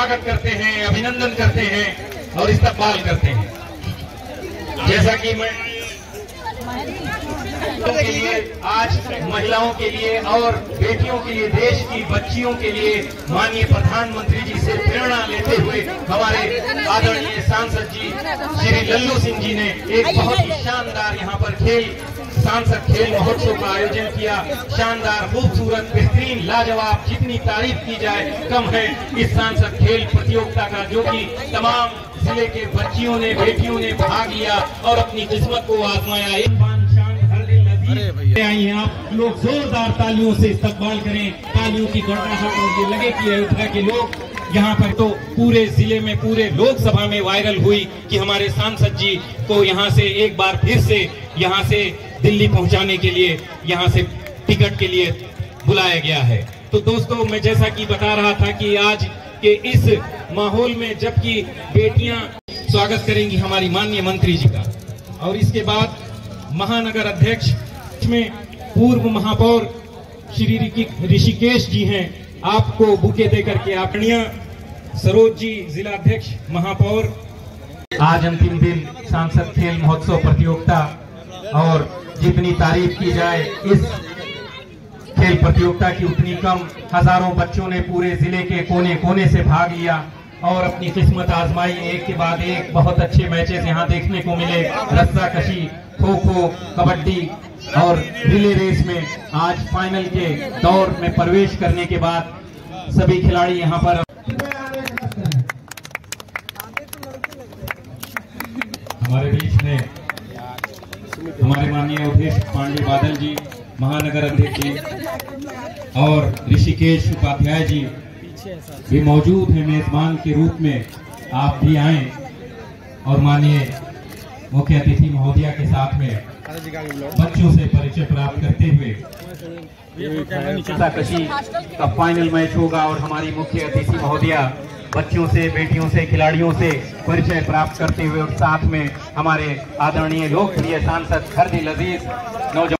स्वागत करते हैं, अभिनंदन करते हैं और इस्तकबाल करते हैं। जैसा कि मैं के लिए आज महिलाओं के लिए और बेटियों के लिए, देश की बच्चियों के लिए माननीय प्रधानमंत्री जी से प्रेरणा लेते हुए हमारे आदरणीय सांसद जी, श्री लल्लू सिंह जी ने एक बहुत ही शानदार यहाँ पर खेल सांसद खेल महोत्सव का आयोजन किया। शानदार, खूबसूरत, बेहतरीन, लाजवाब, जितनी तारीफ़ की जाए, कम है। इस सांसद खेल प्रतियोगिता का जो कि तमाम ज़िले के बच्चियों ने, बेटियों ने भाग लिया और अपनी किस्मत को आजमाया। एक लजीज आई हैं आप लोग जोरदार तालियों से इस्तकबाल करें। तालियों की ये लगे कि अयोध्या के लोग यहाँ पर तो पूरे ज़िले में, पूरे लोकसभा में वायरल हुई कि हमारे सांसद जी को यहाँ से एक बार फिर से यहाँ से दिल्ली पहुँचाने के लिए, यहाँ से टिकट के लिए बुलाया गया है। तो दोस्तों, मैं जैसा कि बता रहा था कि आज के इस माहौल में जबकि बेटियाँ स्वागत करेंगी हमारी माननीय मंत्री जी का। और इसके बाद महानगर अध्यक्ष में पूर्व महापौर श्री ऋषिकेश जी हैं। आपको बुके देकर के आपनिया सरोज जी, जिला अध्यक्ष, महापौर। आज अंतिम दिन सांसद खेल महोत्सव प्रतियोगिता और जितनी तारीफ़ की जाए, इस खेल प्रतियोगिता की उतनी कम हज़ारों बच्चों ने पूरे ज़िले के कोने कोने से भाग लिया और अपनी किस्मत आजमाई। एक के बाद एक बहुत अच्छे मैचेस यहाँ देखने को मिले। रस्सा कशी खो खो कबड्डी और रिले रेस में आज फाइनल के दौर में प्रवेश करने के बाद सभी खिलाड़ी यहाँ पर हमारे बीच में हमारे माननीय अवधेश पांडे बादल जी, महानगर अध्यक्ष जी और ऋषिकेश उपाध्याय जी भी मौजूद हैं मेजबान के रूप में। आप भी आए और माननीय मुख्य अतिथि महोदया के साथ में बच्चों से परिचय प्राप्त करते हुए का फाइनल मैच होगा और हमारी मुख्य अतिथि महोदया बच्चों से, बेटियों से, खिलाड़ियों से परिचय प्राप्त करते हुए और साथ में हमारे आदरणीय लोकप्रिय सांसद खरदी लजीज नौजवान